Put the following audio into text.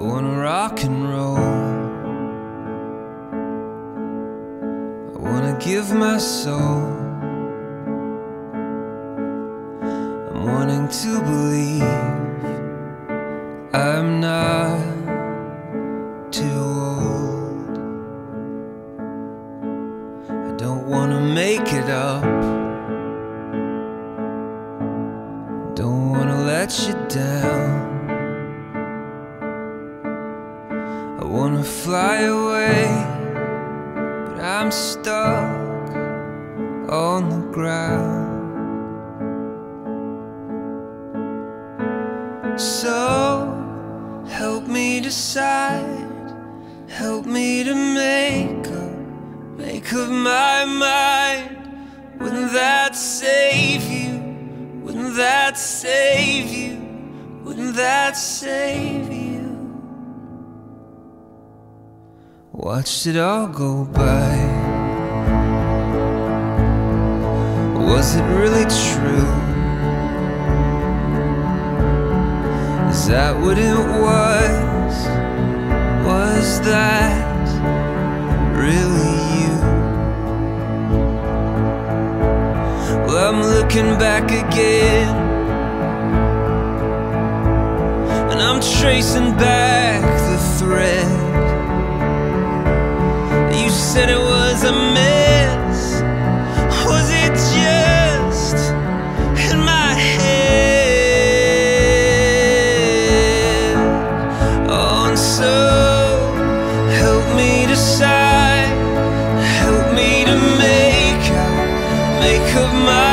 I wanna rock and roll. I wanna give my soul. I'm wanting to believe I'm not too old. I don't wanna make it up. Don't wanna let you down. I wanna fly away, but I'm stuck on the ground. So help me decide, help me to make up, make up my mind. Wouldn't that save you? Wouldn't that save you? Wouldn't that save you? Watched it all go by. Was it really true? Is that what it was? Was that really you? Well, I'm looking back again, and I'm tracing back the thread. Said it was a mess. Was it just in my head? Oh, and so help me decide, help me to make up, make up my